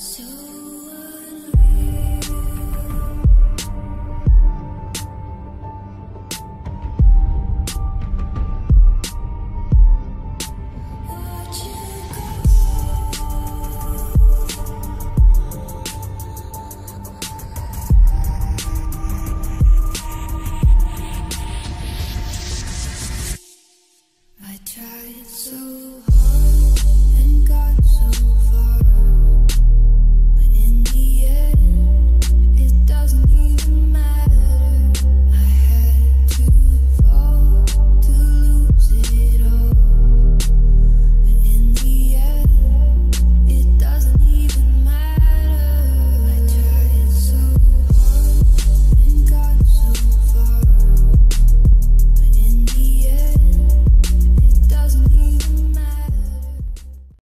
So